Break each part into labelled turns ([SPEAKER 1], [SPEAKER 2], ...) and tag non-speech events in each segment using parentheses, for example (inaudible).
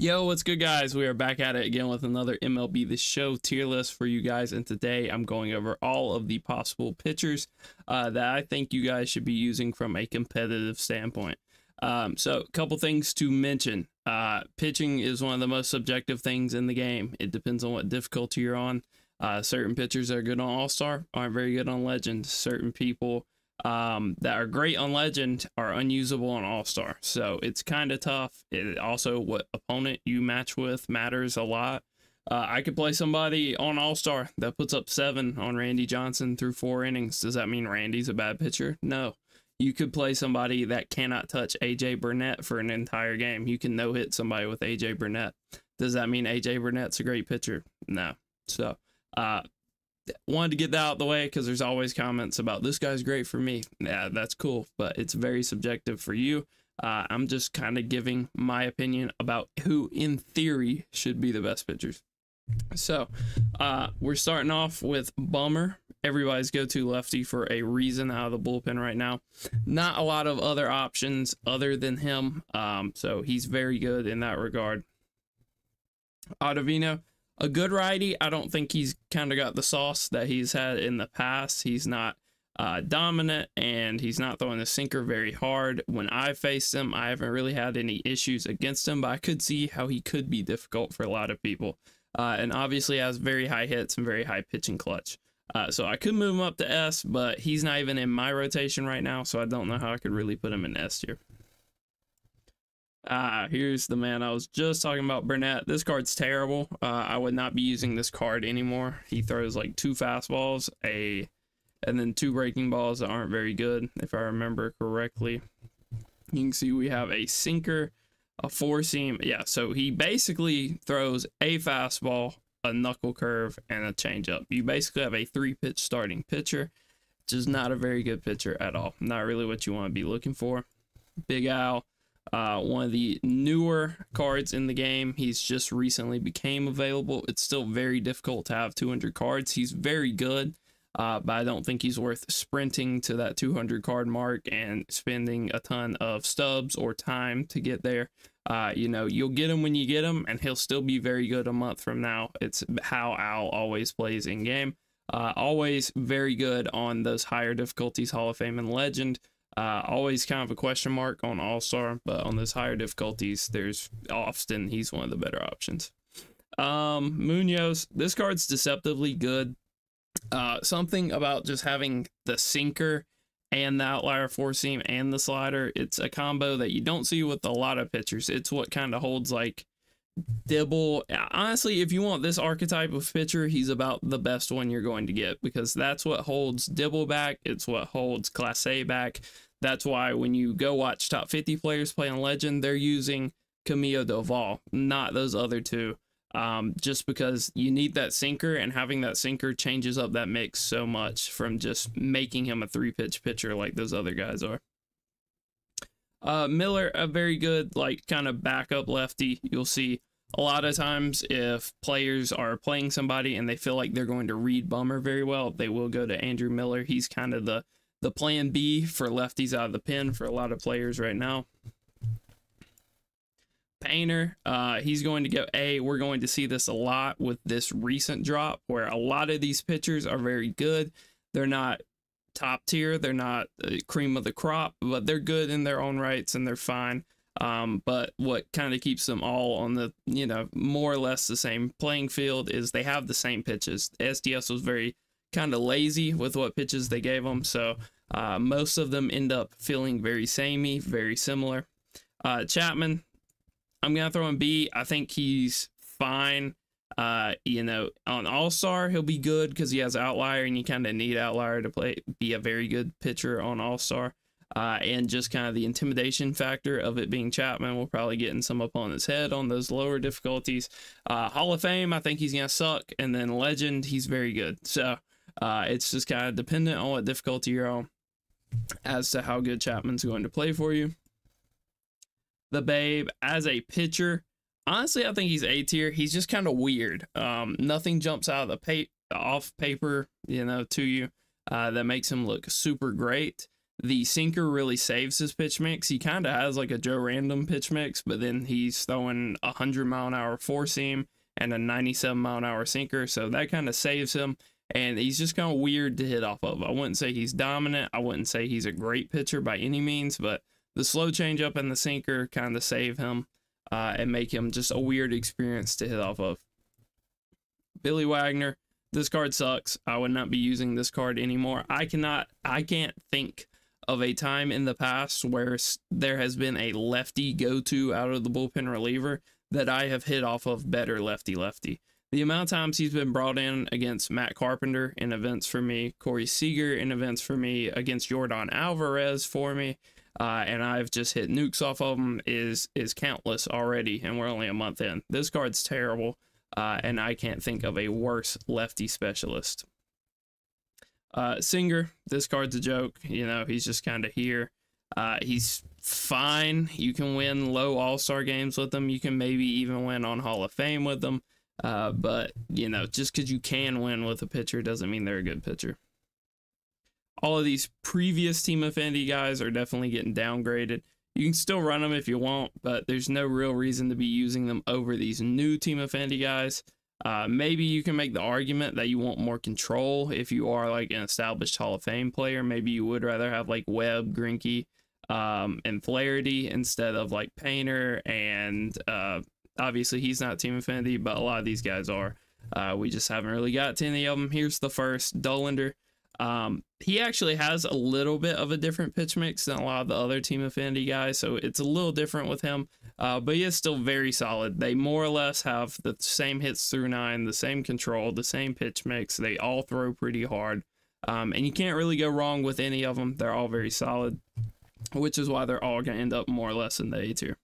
[SPEAKER 1] Yo, what's good, guys? We are back at it again with another MLB The Show tier list for you guys. And today I'm going over all of the possible pitchers uh, that I think you guys should be using from a competitive standpoint. Um, so, a couple things to mention. Uh, pitching is one of the most subjective things in the game. It depends on what difficulty you're on. Uh, certain pitchers are good on All Star aren't very good on Legend. Certain people um, that are great on Legend are unusable on All Star. So it's kind of tough. It also what opponent you match with matters a lot. Uh, I could play somebody on All Star that puts up seven on Randy Johnson through four innings. Does that mean Randy's a bad pitcher? No. You could play somebody that cannot touch AJ Burnett for an entire game. You can no hit somebody with AJ Burnett. Does that mean AJ Burnett's a great pitcher? No. So, uh, wanted to get that out the way because there's always comments about this guy's great for me. Yeah, that's cool, but it's very subjective for you. Uh, I'm just kind of giving my opinion about who, in theory, should be the best pitchers. So, uh, we're starting off with Bummer, everybody's go to lefty for a reason out of the bullpen right now. Not a lot of other options other than him. Um, so he's very good in that regard. Ottavino, a good righty. I don't think he's kind of got the sauce that he's had in the past. He's not uh, dominant and he's not throwing the sinker very hard. When I faced him, I haven't really had any issues against him, but I could see how he could be difficult for a lot of people. Uh, and obviously has very high hits and very high pitching clutch. Uh, so I could move him up to S, but he's not even in my rotation right now, so I don't know how I could really put him in S tier. Ah, here's the man I was just talking about, Burnett. This card's terrible. Uh, I would not be using this card anymore. He throws like two fastballs, a, and then two breaking balls that aren't very good, if I remember correctly. You can see we have a sinker, a four seam. Yeah, so he basically throws a fastball, a knuckle curve, and a changeup. You basically have a three pitch starting pitcher, which is not a very good pitcher at all. Not really what you want to be looking for. Big Al uh, one of the newer cards in the game. He's just recently became available. It's still very difficult to have 200 cards. He's very good, uh, but I don't think he's worth sprinting to that 200 card mark and spending a ton of stubs or time to get there. Uh, you know, you'll get him when you get him, and he'll still be very good a month from now. It's how Al always plays in game. Uh, always very good on those higher difficulties, Hall of Fame and Legend. Uh, always kind of a question mark on All Star, but on those higher difficulties, there's often he's one of the better options. Um, Munoz, this card's deceptively good. Uh, something about just having the sinker and the outlier four seam and the slider. It's a combo that you don't see with a lot of pitchers. It's what kind of holds like Dibble. Honestly, if you want this archetype of pitcher, he's about the best one you're going to get because that's what holds Dibble back. It's what holds Clase back. That's why when you go watch top 50 players play on Legend, they're using Camilo Doval, not those other two. Um, just because you need that sinker, and having that sinker changes up that mix so much from just making him a three pitch pitcher like those other guys are. Uh, Miller, a very good, like, kind of backup lefty. You'll see a lot of times if players are playing somebody and they feel like they're going to read Bummer very well, they will go to Andrew Miller. He's kind of the the plan B for lefties out of the pen for a lot of players right now. Painter, uh, he's going to get A. We're going to see this a lot with this recent drop where a lot of these pitchers are very good. They're not top tier, they're not the cream of the crop, but they're good in their own rights and they're fine. Um, but what kind of keeps them all on the, you know, more or less the same playing field is they have the same pitches. SDS was very kind of lazy with what pitches they gave them. So uh, most of them end up feeling very samey, very similar. Uh, Chapman, I'm going to throw him B. I think he's fine. Uh, you know, on All Star, he'll be good because he has outlier, and you kind of need outlier to play, be a very good pitcher on All Star. Uh, and just kind of the intimidation factor of it being Chapman will probably get in some opponent's head on those lower difficulties. Uh, Hall of Fame, I think he's gonna suck, and then Legend, he's very good. So uh, it's just kind of dependent on what difficulty you're on as to how good Chapman's going to play for you. The Babe, as a pitcher, honestly, I think he's A tier. He's just kind of weird. Um, nothing jumps out of the pa- off paper, you know, to you uh, that makes him look super great. the sinker really saves his pitch mix. He kind of has like a Joe Random pitch mix, but then he's throwing a 100 mile an hour four seam and a 97 mile an hour sinker. So that kind of saves him. And he's just kind of weird to hit off of. I wouldn't say he's dominant. I wouldn't say he's a great pitcher by any means, but the slow changeup and the sinker kind of save him uh, and make him just a weird experience to hit off of. Billy Wagner, this card sucks. I would not be using this card anymore. I cannot, I can't think of a time in the past where there has been a lefty go to out of the bullpen reliever that I have hit off of better lefty lefty. The amount of times he's been brought in against Matt Carpenter in events for me, Corey Seager in events for me, against Yordan Alvarez for me, uh, and I've just hit nukes off of him is is countless already, and we're only a month in. This card's terrible, uh, and I can't think of a worse lefty specialist. Uh, Singer, this card's a joke. You know, he's just kind of here. Uh, he's fine. You can win low All Star games with him. You can maybe even win on Hall of Fame with them. Uh, but you know, just because you can win with a pitcher doesn't mean they're a good pitcher. All of these previous Team Affinity guys are definitely getting downgraded. You can still run them if you want, but there's no real reason to be using them over these new Team Affinity guys. Uh, maybe you can make the argument that you want more control if you are like an established Hall of Fame player. Maybe you would rather have like Webb, Greinke, um, and Flaherty instead of like Painter. And uh, obviously, he's not Team Affinity, but a lot of these guys are. Uh, we just haven't really got to any of them. Here's the first Dollander. Um, he actually has a little bit of a different pitch mix than a lot of the other Team Affinity guys, so it's a little different with him. Uh, but he is still very solid. They more or less have the same hits through nine, the same control, the same pitch mix. They all throw pretty hard, um, and you can't really go wrong with any of them. They're all very solid, which is why they're all going to end up more or less in the A tier.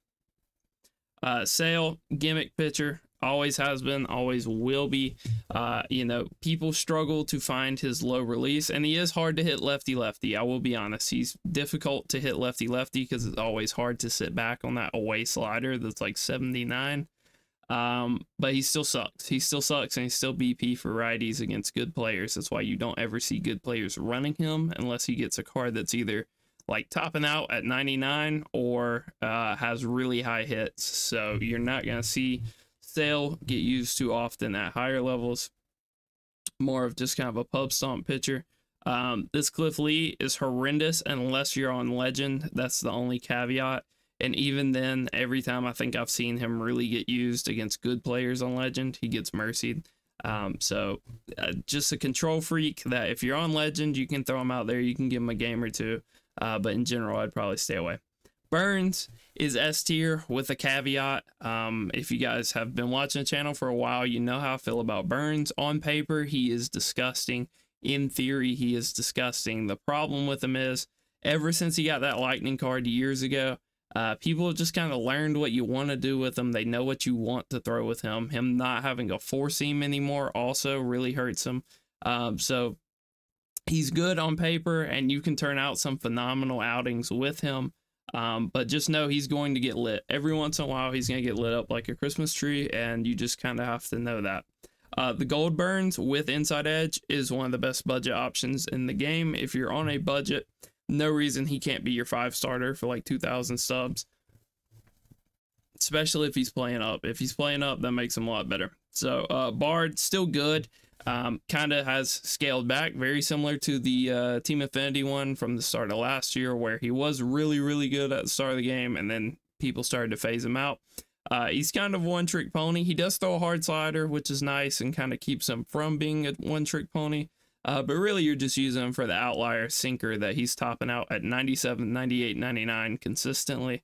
[SPEAKER 1] Uh, Sale, gimmick pitcher, always has been, always will be. Uh, you know, people struggle to find his low release, and he is hard to hit lefty lefty. I will be honest, he's difficult to hit lefty lefty because it's always hard to sit back on that away slider that's like 79. Um, but he still sucks. He still sucks, and he's still BP for righties against good players. That's why you don't ever see good players running him unless he gets a card that's either like topping out at 99 or uh, has really high hits. So you're not gonna see Sale get used too often at higher levels. More of just kind of a pub stomp pitcher. Um, this Cliff Lee is horrendous unless you're on Legend. That's the only caveat. And even then, every time I think I've seen him really get used against good players on Legend, he gets mercied. Um, so uh, just a control freak that if you're on Legend, you can throw him out there. You can give him a game or two. Uh, but in general, I'd probably stay away. Burnes is S tier with a caveat. Um, if you guys have been watching the channel for a while, you know how I feel about Burnes. On paper, he is disgusting. In theory, he is disgusting. The problem with him is, ever since he got that lightning card years ago, uh, people have just kind of learned what you want to do with him. They know what you want to throw with him. Him not having a four seam anymore also really hurts him. Um, so he's good on paper, and you can turn out some phenomenal outings with him. Um, but just know he's going to get lit. Every once in a while, he's going to get lit up like a Christmas tree, and you just kind of have to know that. Uh, the Gold Burnes with Inside Edge is one of the best budget options in the game. If you're on a budget, no reason he can't be your five starter for like 2,000 subs, especially if he's playing up. If he's playing up, that makes him a lot better. So, uh, Bard, still good um, kind of has scaled back, very similar to the uh, Team Affinity one from the start of last year, where he was really, really good at the start of the game, and then people started to phase him out. Uh, he's kind of one trick pony. He does throw a hard slider, which is nice and kind of keeps him from being a one trick pony. Uh, but really, you're just using him for the outlier sinker that he's topping out at 97, 98, 99 consistently.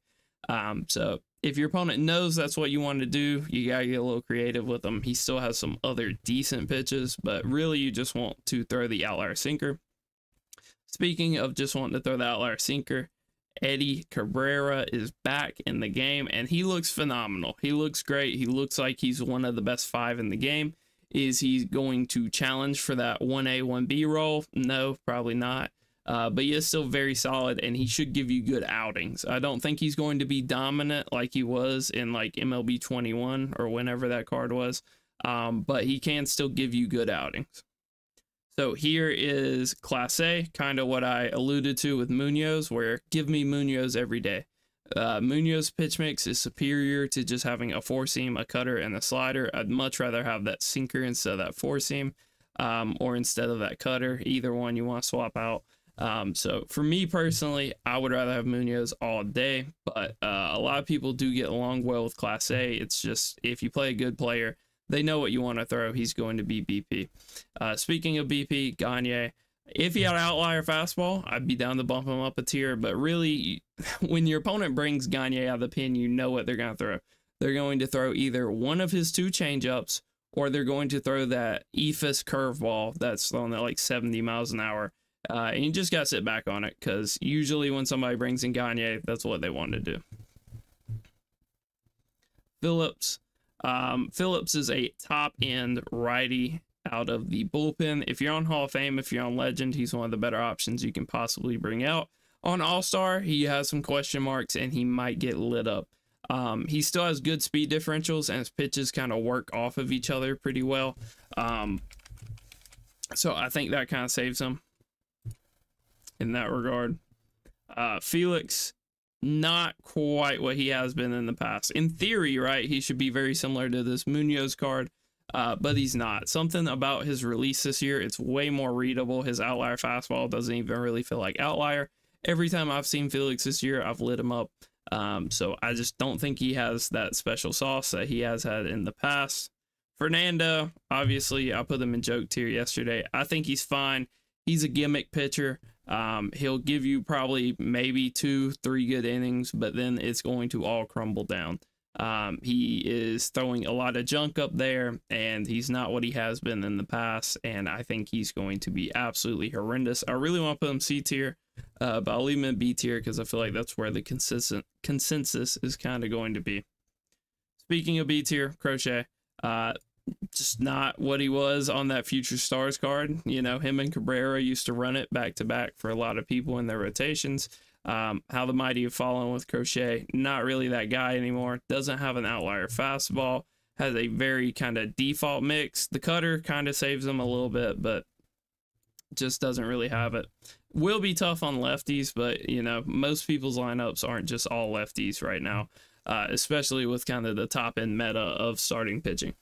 [SPEAKER 1] Um, so if your opponent knows that's what you want to do, you gotta get a little creative with him. He still has some other decent pitches, but really you just want to throw the outlier sinker. Speaking of just wanting to throw the outlier sinker, Eddie Cabrera is back in the game and he looks phenomenal. He looks great. He looks like he's one of the best five in the game. Is he going to challenge for that 1A, 1B role? No, probably not. Uh, but he is still very solid and he should give you good outings. I don't think he's going to be dominant like he was in like MLB 21 or whenever that card was, um, but he can still give you good outings. So here is Clase, kind of what I alluded to with Munoz, where give me Munoz every day. Uh, Munoz pitch mix is superior to just having a four seam, a cutter, and a slider. I'd much rather have that sinker instead of that four seam, um, or instead of that cutter. Either one you want to swap out. Um, so for me personally, I would rather have Munoz all day, but uh, a lot of people do get along well with Clase. It's just if you play a good player, they know what you want to throw. He's going to be BP. Uh, speaking of BP, Gagne, if he had an outlier fastball, I'd be down to bump him up a tier. But really, (laughs) when your opponent brings Gagne out of the pin, you know what they're going to throw. They're going to throw either one of his two changeups or they're going to throw that Eephus curveball that's thrown at like 70 miles an hour. Uh, and you just got to sit back on it because usually when somebody brings in Gagne, that's what they want to do. Phillips. Um, Phillips is a top end righty out of the bullpen. If you're on Hall of Fame, if you're on Legend, he's one of the better options you can possibly bring out. On All Star, he has some question marks and he might get lit up. Um, he still has good speed differentials and his pitches kind of work off of each other pretty well. Um, so I think that kind of saves him in that regard. Uh, Felix, not quite what he has been in the past. In theory, right, he should be very similar to this Munoz card uh, but he's not. Something about his release this year, it's way more readable. His outlier fastball doesn't even really feel like outlier. Every time I've seen Felix this year, I've lit him up. Um, so I just don't think he has that special sauce that he has had in the past. Fernando, obviously, I put him in joke tier yesterday. I think he's fine. He's a gimmick pitcher. Um, he'll give you probably maybe two, three good innings, but then it's going to all crumble down. Um, he is throwing a lot of junk up there, and he's not what he has been in the past. And I think he's going to be absolutely horrendous. I really want to put him C tier, uh, but I'll leave him in B tier because I feel like that's where the consistent consensus is kind of going to be. Speaking of B tier, Crochet, uh, just not what he was on that Future Stars card. You know, him and Cabrera used to run it back to back for a lot of people in their rotations. Um, how the mighty have fallen with Crochet. Not really that guy anymore. Doesn't have an outlier fastball. Has a very kind of default mix. The cutter kind of saves him a little bit, but just doesn't really have it. Will be tough on lefties, but you know, most people's lineups aren't just all lefties right now uh, especially with kind of the top end meta of starting pitching.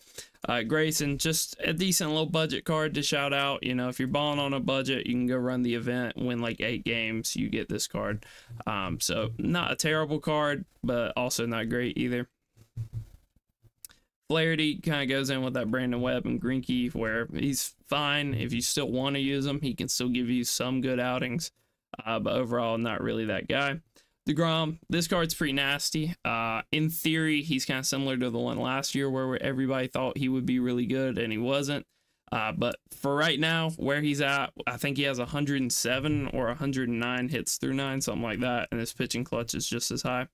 [SPEAKER 1] Uh, Grayson, just a decent low budget card to shout out. You know, if you're balling on a budget, you can go run the event, win like eight games, you get this card. Um, so not a terrible card, but also not great either. Flaherty kind of goes in with that Brandon Webb and Greinke, where he's fine. If you still want to use him, he can still give you some good outings. Uh, but overall, not really that guy. DeGrom, this card's pretty nasty. Uh, in theory, he's kind of similar to the one last year where everybody thought he would be really good and he wasn't. Uh, but for right now, where he's at, I think he has 107 or 109 hits through nine, something like that, and his pitching clutch is just as high.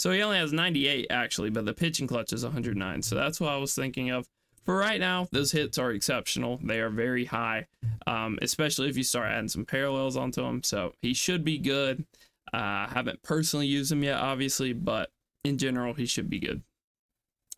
[SPEAKER 1] So he only has 98 actually, but the pitching clutch is 109. So that's what I was thinking of. For right now, those hits are exceptional. They are very high, um, especially if you start adding some parallels onto them. So he should be good. I uh, haven't personally used him yet, obviously, but in general, he should be good.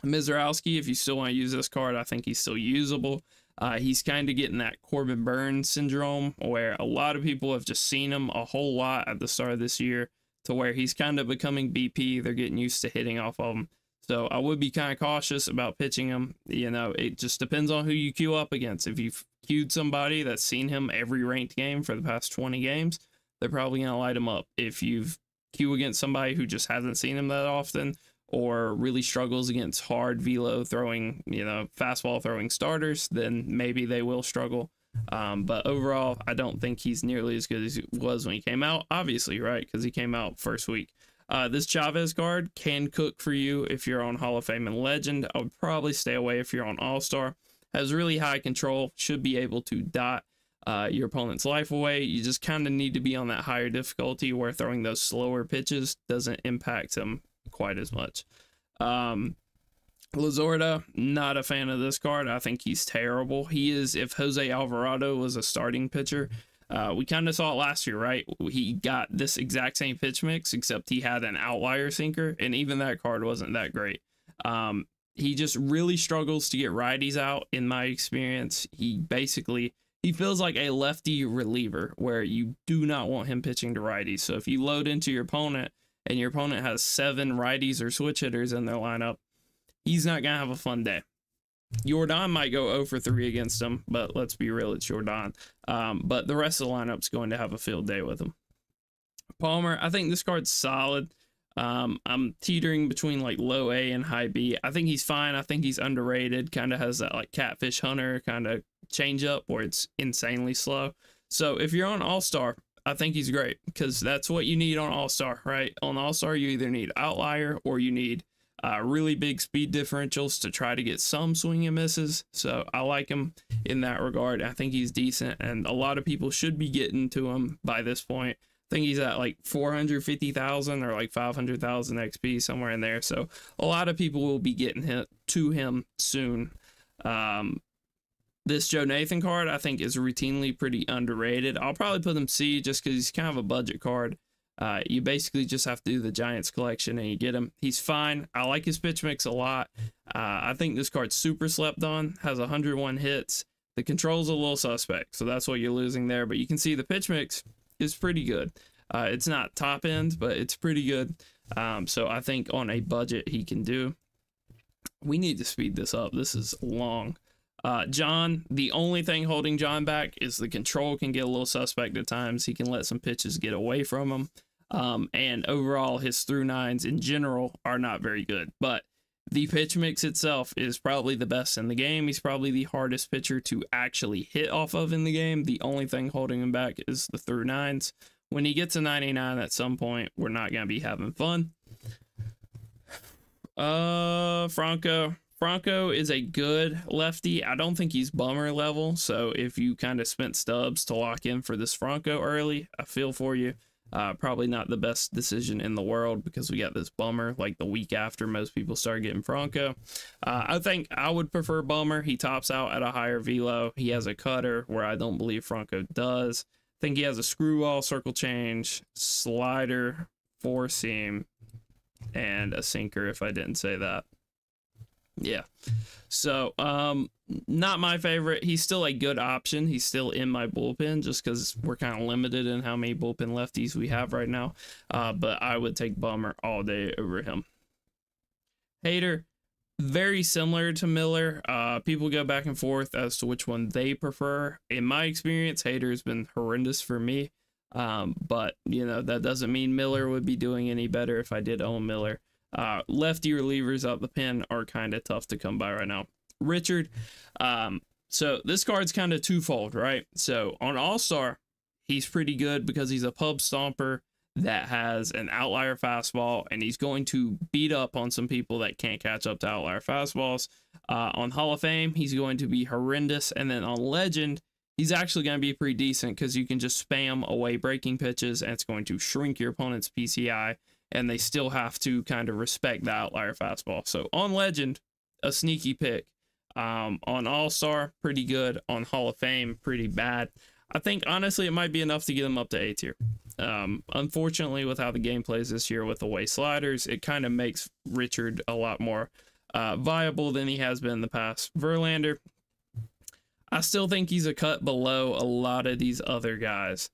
[SPEAKER 1] Misiorowski, if you still want to use this card, I think he's still usable. Uh, he's kind of getting that Corbin Burnes syndrome where a lot of people have just seen him a whole lot at the start of this year to where he's kind of becoming BP. They're getting used to hitting off of him. So I would be kind of cautious about pitching him. You know, it just depends on who you queue up against. If you've queued somebody that's seen him every ranked game for the past 20 games, they're probably going to light him up. If you've queue against somebody who just hasn't seen him that often or really struggles against hard velo throwing, you know, fastball throwing starters, then maybe they will struggle. Um, but overall, I don't think he's nearly as good as he was when he came out. Obviously, right? Because he came out first week. Uh, this Chavez card can cook for you if you're on Hall of Fame and Legend. I would probably stay away if you're on All Star. Has really high control, should be able to dot uh, your opponent's life away. You just kind of need to be on that higher difficulty where throwing those slower pitches doesn't impact him quite as much. Um, Lasorda, not a fan of this card. I think he's terrible. He is, if Jose Alvarado was a starting pitcher, uh, we kind of saw it last year, right? He got this exact same pitch mix, except he had an outlier sinker, and even that card wasn't that great. Um, he just really struggles to get righties out, in my experience. He basically he feels like a lefty reliever where you do not want him pitching to righties. So if you load into your opponent and your opponent has seven righties or switch hitters in their lineup, he's not going to have a fun day. Yordan might go 0 for 3 against him, but let's be real, it's Yordan. Um, but the rest of the lineup's going to have a field day with him. Palmer, I think this card's solid. Um, I'm teetering between like low A and high B. I think he's fine. I think he's underrated. Kind of has that like catfish hunter kind of change up where it's insanely slow. So if you're on All Star, I think he's great because that's what you need on All Star, right? On All Star, you either need outlier or you need uh, really big speed differentials to try to get some swing and misses. So I like him in that regard. I think he's decent, and a lot of people should be getting to him by this point I think he's at like 450,000 or like 500,000 XP somewhere in there. So a lot of people will be getting hit to him soon. Um, this Joe Nathan card I think is routinely pretty underrated. I'll probably put him C just because he's kind of a budget card. Uh, you basically just have to do the Giants collection and you get him. He's fine. I like his pitch mix a lot. Uh, I think this card's super slept on, has 101 hits. The control's a little suspect, so that's what you're losing there. But you can see the pitch mix is pretty good. Uh, it's not top end, but it's pretty good. Um, so I think on a budget he can do. We need to speed this up. This is long. Uh, John, the only thing holding John back is the control can get a little suspect at times. He can let some pitches get away from him. Um, and overall, his through nines in general are not very good. But the pitch mix itself is probably the best in the game. He's probably the hardest pitcher to actually hit off of in the game. The only thing holding him back is the through nines. When he gets a 99 at some point, we're not going to be having fun. Uh, Franco. Franco is a good lefty. I don't think he's bummer level. So if you kind of spent stubs to lock in for this Franco early, I feel for you. Uh, probably not the best decision in the world because we got this bummer like the week after most people start getting Franco. Uh, I think I would prefer Bummer. He tops out at a higher velo. He has a cutter where I don't believe Franco does. I think he has a screwball, circle change, slider, four seam, and a sinker. If I didn't say that, yeah. So, um, not my favorite. He's still a good option. He's still in my bullpen just because we're kind of limited in how many bullpen lefties we have right now. Uh, but I would take Bummer all day over him. Hader, very similar to Miller. Uh, people go back and forth as to which one they prefer. In my experience, Hader has been horrendous for me. Um, but you know that doesn't mean Miller would be doing any better if I did own Miller. Uh, lefty relievers out the pen are kind of tough to come by right now. Richard. Um, so this card's kind of twofold, right? So on All Star, he's pretty good because he's a pub stomper that has an outlier fastball and he's going to beat up on some people that can't catch up to outlier fastballs. Uh, on Hall of Fame, he's going to be horrendous. And then on Legend, he's actually going to be pretty decent because you can just spam away breaking pitches and it's going to shrink your opponent's PCI and they still have to kind of respect the outlier fastball. So on Legend, a sneaky pick. Um, on All Star, pretty good. On Hall of Fame, pretty bad. I think honestly, it might be enough to get him up to A tier. Um, unfortunately, with how the game plays this year with the way sliders, it kind of makes Richard a lot more uh, viable than he has been in the past. Verlander, I still think he's a cut below a lot of these other guys.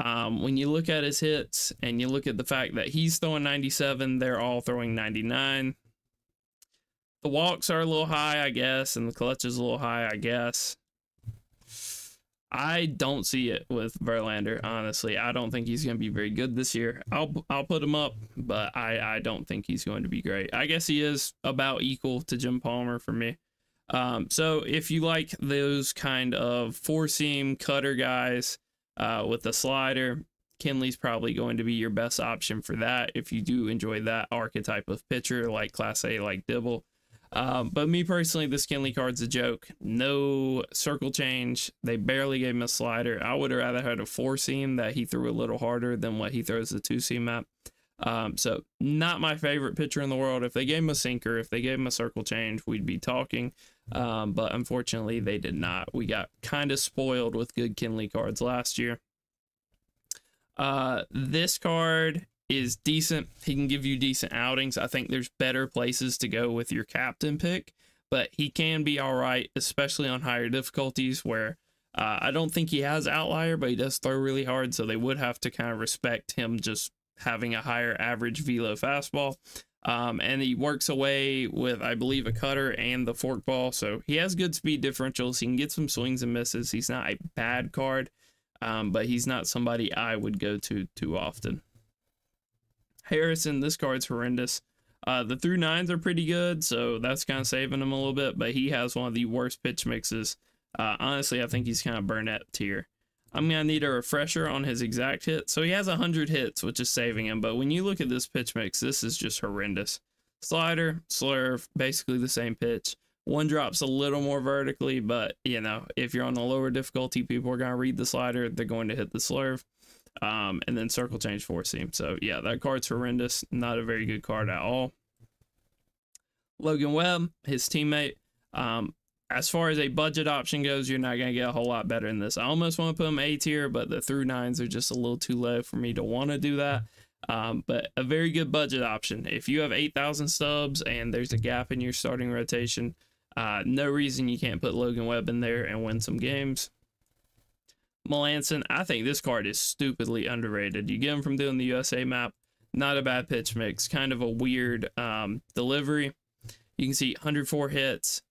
[SPEAKER 1] Um, when you look at his hits and you look at the fact that he's throwing 97, they're all throwing 99 the walks are a little high, I guess, and the clutch is a little high, I guess. I don't see it with Verlander, honestly. I don't think he's going to be very good this year. I'll I'll put him up, but I I don't think he's going to be great. I guess he is about equal to Jim Palmer for me. Um, so if you like those kind of four seam cutter guys uh, with the slider, Kenley's probably going to be your best option for that. If you do enjoy that archetype of pitcher like Clase, like Dibble. Um, but me personally, this Kenley card's a joke. No circle change. They barely gave him a slider. I would have rather had a four seam that he threw a little harder than what he throws the two seam at. Um, so not my favorite pitcher in the world. If they gave him a sinker, if they gave him a circle change, we'd be talking. Um, but unfortunately, they did not. We got kind of spoiled with good Kenley cards last year. Uh, this card is decent. He can give you decent outings. I think there's better places to go with your captain pick, but he can be all right, especially on higher difficulties where Uh, I don't think he has outlier, but he does throw really hard, so they would have to kind of respect him just having a higher average velo fastball. Um, and he works away with, I believe, a cutter and the forkball. So he has good speed differentials. He can get some swings and misses. He's not a bad card, um, but he's not somebody I would go to too often. Harrison, this card's horrendous. Uh, the through nines are pretty good, so that's kind of saving him a little bit, but he has one of the worst pitch mixes. Uh, honestly, I think he's kind of Burnett tier. I'm going to need a refresher on his exact hit. So he has 100 hits, which is saving him. But when you look at this pitch mix, this is just horrendous. Slider, slurve, basically the same pitch. One drops a little more vertically, but you know, if you're on the lower difficulty, people are going to read the slider. They're going to hit the slurve. Um, and then circle change four seam. So yeah, that card's horrendous. Not a very good card at all. Logan Webb, his teammate. Um, as far as a budget option goes, you're not going to get a whole lot better than this. I almost want to put him A tier, but the through nines are just a little too low for me to want to do that. Um, but a very good budget option. If you have 8,000 subs and there's a gap in your starting rotation, uh, no reason you can't put Logan Webb in there and win some games. Melancon, I think this card is stupidly underrated. You get him from doing the USA map, not a bad pitch mix, kind of a weird um, delivery. You can see 104 hits,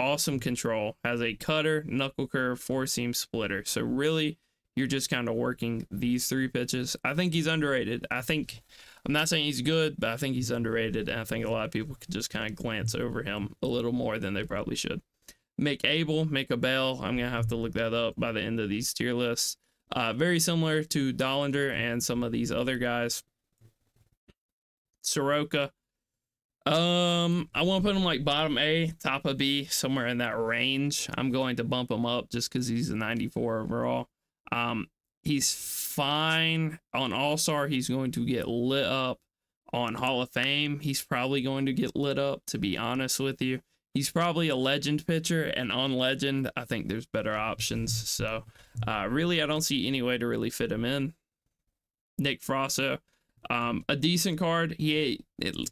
[SPEAKER 1] awesome control, has a cutter, knuckle curve, four seam splitter. So really, you're just kind of working these three pitches. I think he's underrated. I think I'm not saying he's good, but I think he's underrated. And I think a lot of people could just kind of glance over him a little more than they probably should. Mick Abel, a Bell. I'm gonna have to look that up by the end of these tier lists. Uh, very similar to Dollander and some of these other guys. Soroka, um, I want to put him like bottom A, top of B, somewhere in that range. I'm going to bump him up just because he's a 94 overall. Um, he's fine on All Star. He's going to get lit up on Hall of Fame. He's probably going to get lit up. To be honest with you, he's probably a legend pitcher, and on legend, I think there's better options. So, uh, really, I don't see any way to really fit him in. Nick Frasso. Um, a decent card. He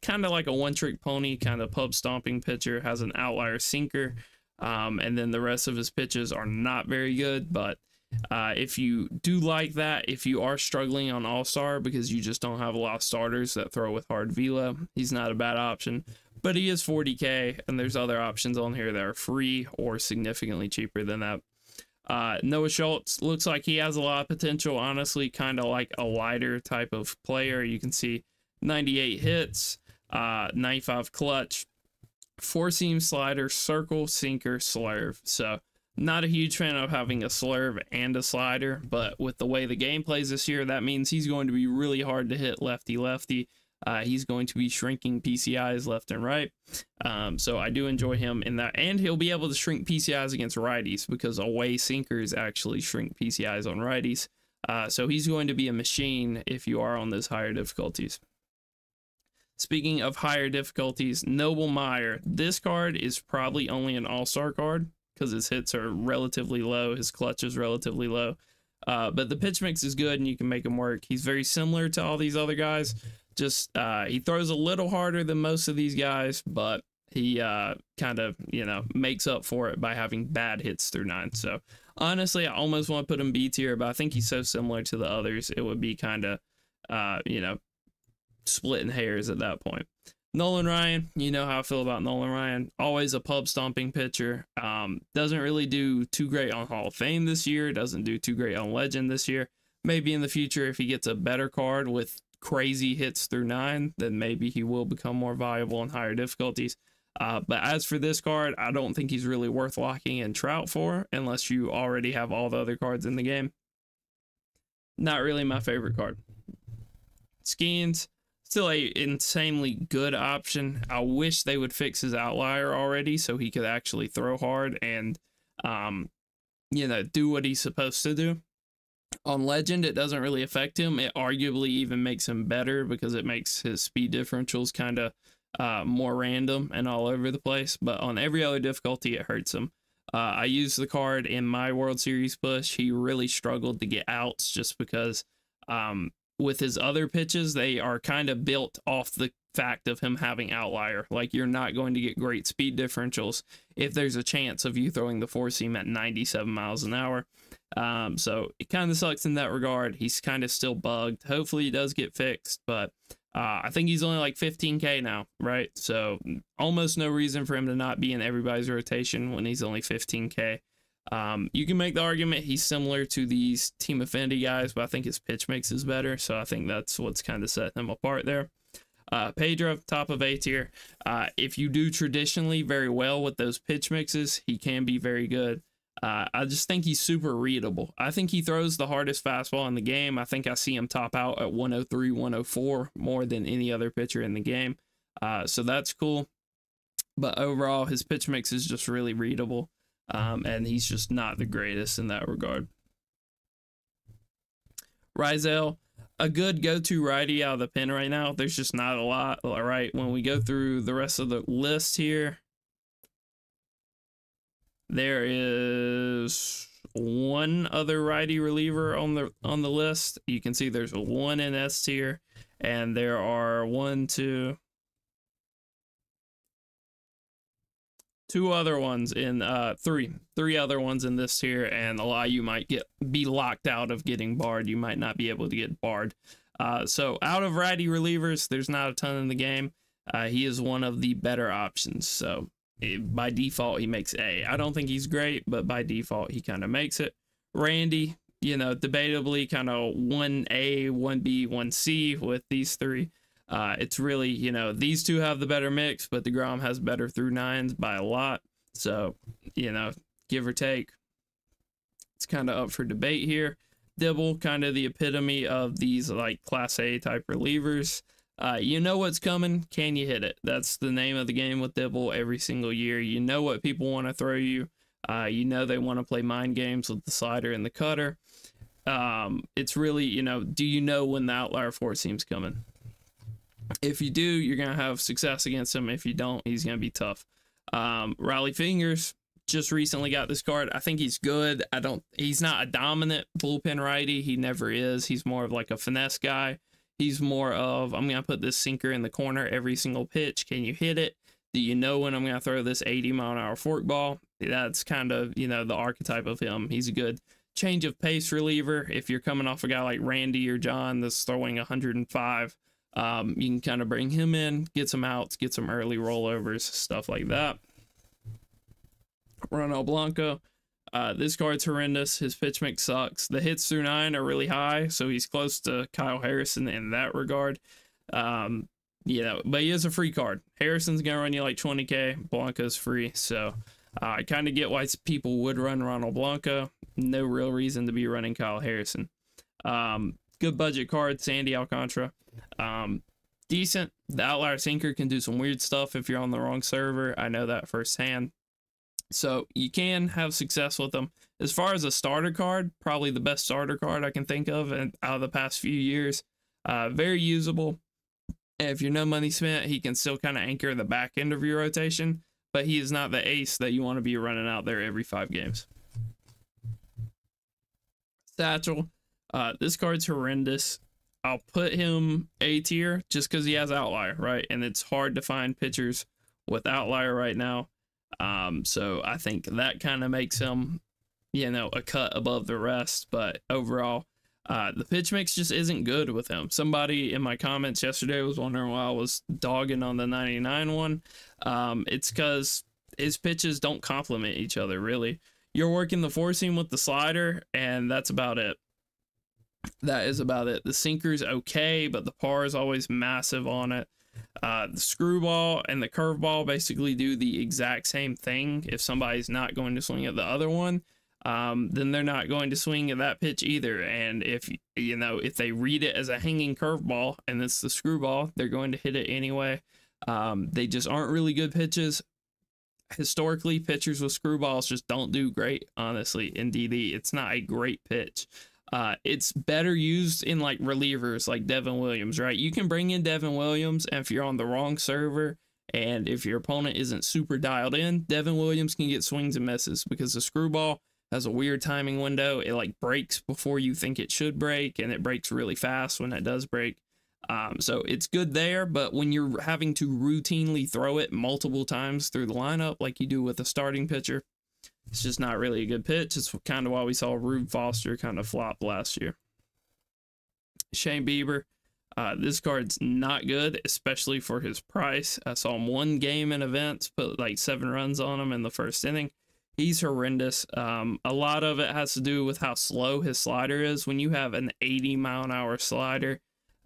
[SPEAKER 1] kind of like a one trick pony, kind of pub stomping pitcher, has an outlier sinker. Um, and then the rest of his pitches are not very good. But uh, if you do like that, if you are struggling on All Star because you just don't have a lot of starters that throw with hard velo, he's not a bad option. But he is 40k, and there's other options on here that are free or significantly cheaper than that. Uh, Noah Schultz looks like he has a lot of potential, honestly, kind of like a lighter type of player. You can see 98 hits, uh, 95 clutch, four seam slider, circle, sinker, slurve. So, not a huge fan of having a slurve and a slider, but with the way the game plays this year, that means he's going to be really hard to hit lefty lefty. Uh, he's going to be shrinking PCIs left and right. Um, so I do enjoy him in that. And he'll be able to shrink PCIs against righties because away sinkers actually shrink PCIs on righties. Uh, so he's going to be a machine if you are on those higher difficulties. Speaking of higher difficulties, Noble Meyer. This card is probably only an all-star card because his hits are relatively low. His clutch is relatively low. Uh, but the pitch mix is good and you can make him work. He's very similar to all these other guys just uh, he throws a little harder than most of these guys, but he uh, kind of you know makes up for it by having bad hits through nine. So honestly, I almost want to put him B tier, but I think he's so similar to the others, it would be kind of uh, you know splitting hairs at that point. Nolan Ryan, you know how I feel about Nolan Ryan. Always a pub stomping pitcher. Um, doesn't really do too great on Hall of Fame this year. Doesn't do too great on Legend this year. Maybe in the future, if he gets a better card with crazy hits through nine, then maybe he will become more valuable in higher difficulties. Uh, but as for this card, I don't think he's really worth locking in Trout for unless you already have all the other cards in the game. Not really my favorite card. Skenes, still a insanely good option. I wish they would fix his outlier already so he could actually throw hard and, um, you know, do what he's supposed to do on legend it doesn't really affect him it arguably even makes him better because it makes his speed differentials kind of uh, more random and all over the place but on every other difficulty it hurts him uh, i used the card in my world series push he really struggled to get outs just because um, with his other pitches they are kind of built off the fact of him having outlier. Like you're not going to get great speed differentials if there's a chance of you throwing the four seam at 97 miles an hour. Um, so it kind of sucks in that regard. He's kind of still bugged. Hopefully he does get fixed, but uh, I think he's only like 15k now, right? So almost no reason for him to not be in everybody's rotation when he's only 15k. Um, you can make the argument he's similar to these Team Affinity guys, but I think his pitch mix is better. So I think that's what's kind of setting him apart there. Uh, Pedro, top of A tier. Uh, if you do traditionally very well with those pitch mixes, he can be very good. Uh, I just think he's super readable. I think he throws the hardest fastball in the game. I think I see him top out at 103, 104 more than any other pitcher in the game. Uh, so that's cool. But overall, his pitch mix is just really readable. Um, and he's just not the greatest in that regard. Raisel, a good go-to righty out of the pen right now. There's just not a lot. All right, when we go through the rest of the list here, there is one other righty reliever on the on the list. You can see there's one in S tier, and there are one, two, two other ones in uh three three other ones in this tier and a lot you might get be locked out of getting Bard. You might not be able to get Bard. Uh so out of righty relievers there's not a ton in the game. Uh he is one of the better options. So by default he makes a i don't think he's great but by default he kind of makes it randy you know debatably kind of 1a 1b 1c with these three uh, it's really, you know, these two have the better mix, but DeGrom has better through nines by a lot. So, you know, give or take, it's kind of up for debate here. Dibble, kind of the epitome of these like Clase type relievers. Uh, you know what's coming. Can you hit it? That's the name of the game with Dibble every single year. You know what people want to throw you. Uh, you know they want to play mind games with the slider and the cutter. Um, it's really, you know, do you know when the outlier four seam's coming? If you do, you're going to have success against him. If you don't, he's going to be tough. Um, Rollie Fingers just recently got this card. I think he's good. I don't, he's not a dominant bullpen righty. He never is. He's more of like a finesse guy. He's more of, I'm going to put this sinker in the corner every single pitch. Can you hit it? Do you know when I'm going to throw this 80 mile an hour fork ball? That's kind of, you know, the archetype of him. He's a good change of pace reliever. If you're coming off a guy like Randy or John that's throwing 105, um, you can kind of bring him in, get some outs, get some early rollovers, stuff like that. Ronald Blanco. Uh, this card's horrendous. His pitch mix sucks. The hits through nine are really high, so he's close to Kyle Harrison in that regard. Um, know, but he is a free card. Harrison's gonna run you like 20k. Blanco's free, so uh, I kind of get why people would run Ronald Blanco. No real reason to be running Kyle Harrison. Um, good budget card, Sandy Alcantara. Um, decent. The Outlier Sinker can do some weird stuff if you're on the wrong server. I know that firsthand. So you can have success with them. As far as a starter card, probably the best starter card I can think of and out of the past few years. Uh, very usable. If you're no money spent, he can still kind of anchor the back end of your rotation, but he is not the ace that you want to be running out there every five games. Satchel, uh, this card's horrendous. I'll put him A tier just because he has outlier, right? And it's hard to find pitchers with outlier right now. Um, so I think that kind of makes him, you know, a cut above the rest. But overall, uh, the pitch mix just isn't good with him. Somebody in my comments yesterday was wondering why I was dogging on the 99 one. Um, it's because his pitches don't complement each other, really. You're working the four seam with the slider, and that's about it that is about it. The sinker's okay, but the par is always massive on it. Uh, the screwball and the curveball basically do the exact same thing. If somebody's not going to swing at the other one, um, then they're not going to swing at that pitch either. And if you know if they read it as a hanging curveball and it's the screwball, they're going to hit it anyway. Um, they just aren't really good pitches. Historically, pitchers with screwballs just don't do great. Honestly, in DD, it's not a great pitch. Uh, it's better used in like relievers like Devin Williams, right? You can bring in Devin Williams, and if you're on the wrong server and if your opponent isn't super dialed in, Devin Williams can get swings and misses because the screwball has a weird timing window. It like breaks before you think it should break, and it breaks really fast when it does break. Um, so it's good there, but when you're having to routinely throw it multiple times through the lineup, like you do with a starting pitcher, it's just not really a good pitch. It's kind of why we saw Rube Foster kind of flop last year. Shane Bieber, uh, this card's not good, especially for his price. I saw him one game in events, put like seven runs on him in the first inning. He's horrendous. Um, a lot of it has to do with how slow his slider is. When you have an 80 mile an hour slider,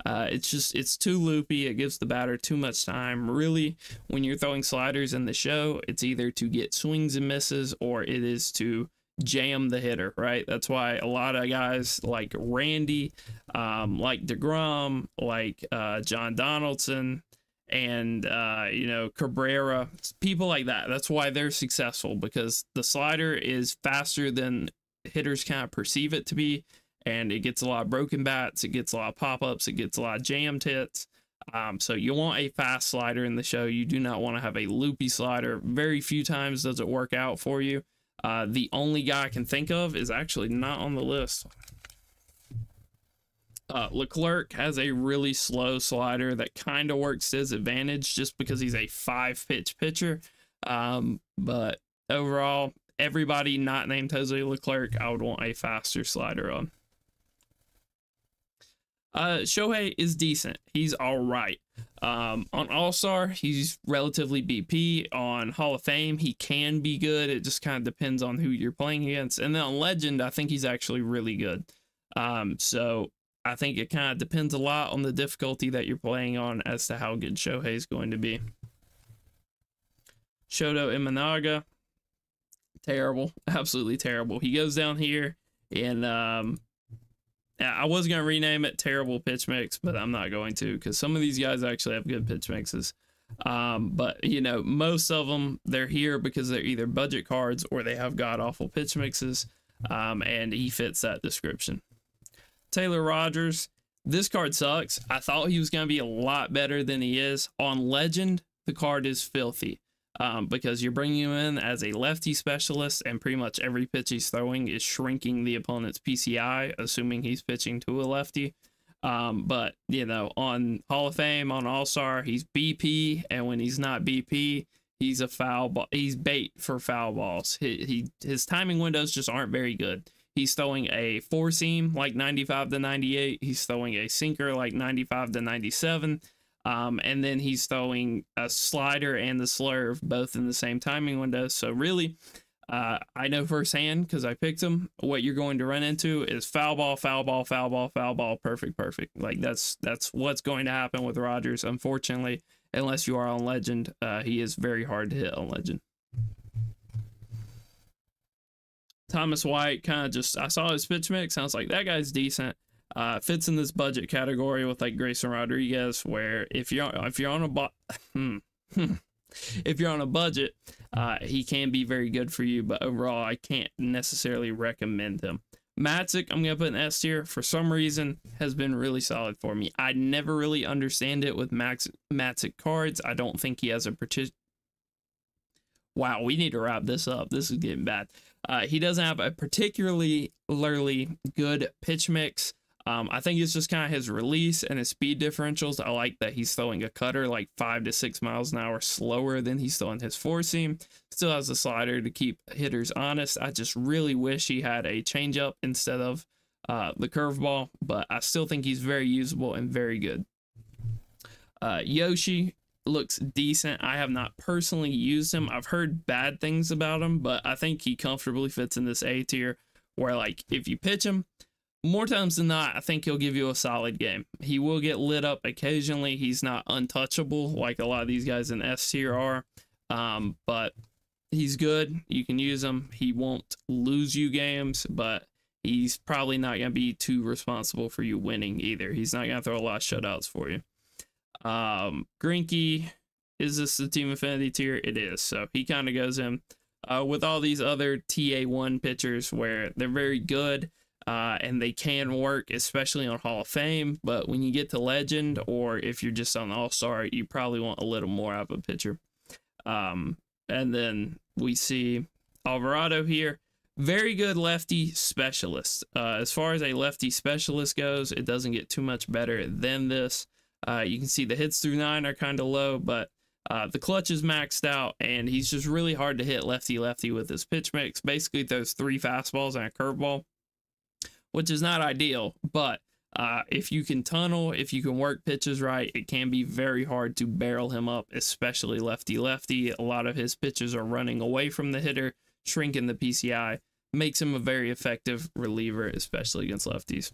[SPEAKER 1] uh, it's just it's too loopy. It gives the batter too much time. Really, when you're throwing sliders in the show, it's either to get swings and misses or it is to jam the hitter. Right. That's why a lot of guys like Randy, um, like DeGrom, like uh, John Donaldson, and uh, you know Cabrera, people like that. That's why they're successful because the slider is faster than hitters kind of perceive it to be and it gets a lot of broken bats, it gets a lot of pop ups, it gets a lot of jammed hits. Um, so you want a fast slider in the show. You do not want to have a loopy slider. Very few times does it work out for you. Uh, the only guy I can think of is actually not on the list. Uh, Leclerc has a really slow slider that kind of works to his advantage just because he's a five pitch pitcher. Um, but overall, everybody not named Jose Leclerc, I would want a faster slider on. Uh, Shohei is decent. He's all right. Um, on All Star, he's relatively BP. On Hall of Fame, he can be good. It just kind of depends on who you're playing against. And then on Legend, I think he's actually really good. Um, so I think it kind of depends a lot on the difficulty that you're playing on as to how good Shohei is going to be. Shota Imanaga, terrible, (laughs) absolutely terrible. He goes down here and um, I was gonna rename it Terrible Pitch Mix, but I'm not going to because some of these guys actually have good pitch mixes. Um, but you know, most of them they're here because they're either budget cards or they have god awful pitch mixes. Um, and he fits that description. Taylor Rogers, this card sucks. I thought he was gonna be a lot better than he is. On Legend, the card is filthy um, because you're bringing him in as a lefty specialist, and pretty much every pitch he's throwing is shrinking the opponent's PCI, assuming he's pitching to a lefty. Um, but you know, on Hall of Fame, on All Star, he's BP, and when he's not BP, he's a foul ball. He's bait for foul balls. He, he his timing windows just aren't very good. He's throwing a four seam like 95 to 98. He's throwing a sinker like 95 to 97. Um, and then he's throwing a slider and the slurve both in the same timing window. So really, uh, I know firsthand because I picked him. What you're going to run into is foul ball, foul ball, foul ball, foul ball, perfect, perfect. Like that's that's what's going to happen with Rogers. Unfortunately, unless you are on Legend, uh, he is very hard to hit on Legend. Thomas White kind of just I saw his pitch mix. Sounds like that guy's decent uh, fits in this budget category with like Grayson Rodriguez, where if you're if you're on a bu- (laughs) hmm, hmm, if you're on a budget, uh, he can be very good for you. But overall, I can't necessarily recommend him. Matzek, I'm gonna put an S tier for some reason has been really solid for me. I never really understand it with Max Matzek cards. I don't think he has a particular. Wow, we need to wrap this up. This is getting bad. Uh, he doesn't have a particularly good pitch mix. Um, I think it's just kind of his release and his speed differentials. I like that he's throwing a cutter like five to six miles an hour slower than he's throwing his four seam. Still has a slider to keep hitters honest. I just really wish he had a changeup instead of uh, the curveball, but I still think he's very usable and very good. Uh, Yoshi looks decent. I have not personally used him. I've heard bad things about him, but I think he comfortably fits in this A tier where like if you pitch him, more times than not, I think he'll give you a solid game. He will get lit up occasionally. He's not untouchable like a lot of these guys in S tier are, um, but he's good. You can use him. He won't lose you games, but he's probably not going to be too responsible for you winning either. He's not going to throw a lot of shutouts for you. Um, Greinke, is this the Team Affinity tier? It is. So he kind of goes in uh, with all these other TA1 pitchers where they're very good uh, and they can work, especially on Hall of Fame. But when you get to Legend, or if you're just on All Star, you probably want a little more out of a pitcher. Um, and then we see Alvarado here. Very good lefty specialist. Uh, as far as a lefty specialist goes, it doesn't get too much better than this. Uh, you can see the hits through nine are kind of low, but uh, the clutch is maxed out, and he's just really hard to hit lefty lefty with his pitch mix. Basically, those three fastballs and a curveball, which is not ideal, but uh, if you can tunnel, if you can work pitches right, it can be very hard to barrel him up, especially lefty lefty. A lot of his pitches are running away from the hitter, shrinking the PCI, makes him a very effective reliever, especially against lefties.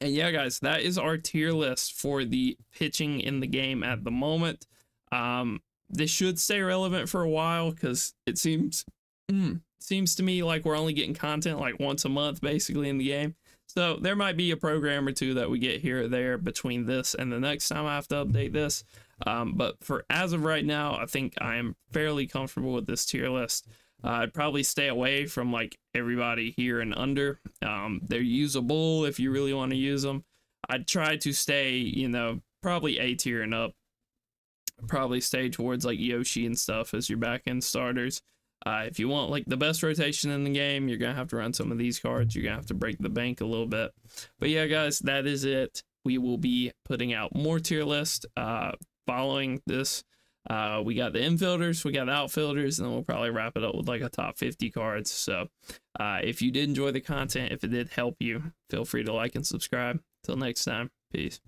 [SPEAKER 1] And yeah, guys, that is our tier list for the pitching in the game at the moment. Um, this should stay relevant for a while because it seems mm, seems to me like we're only getting content like once a month basically in the game. So there might be a program or two that we get here or there between this and the next time I have to update this. Um, but for as of right now, I think I am fairly comfortable with this tier list. Uh, I'd probably stay away from like everybody here and under. Um, they're usable if you really want to use them. I'd try to stay, you know, probably A tier and up. Probably stay towards like Yoshi and stuff as your back end starters. Uh, if you want like the best rotation in the game, you're gonna have to run some of these cards. You're gonna have to break the bank a little bit. But yeah, guys, that is it. We will be putting out more tier list uh, following this. Uh, we got the infielders, we got the outfielders, and then we'll probably wrap it up with like a top 50 cards. So uh, if you did enjoy the content, if it did help you, feel free to like and subscribe. Till next time, peace.